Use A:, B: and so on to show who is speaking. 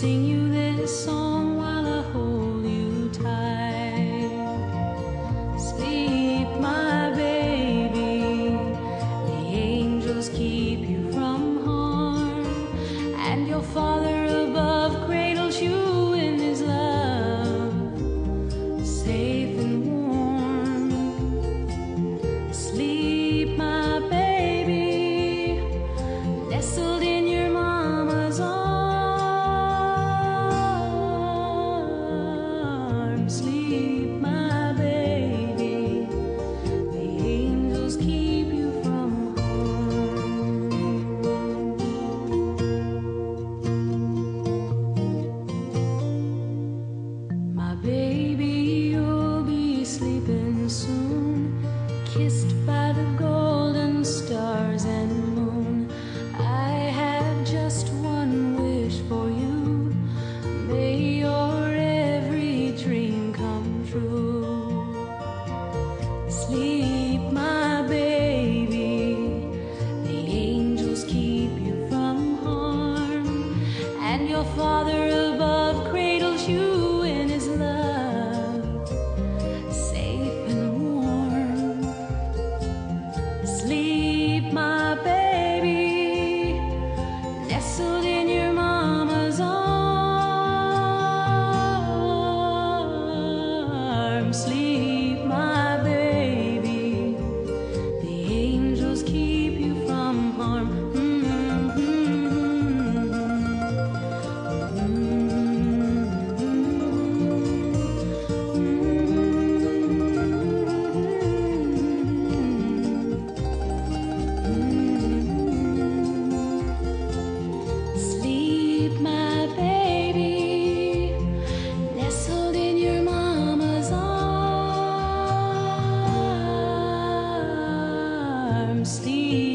A: sing you this song Father above cradles you I'm.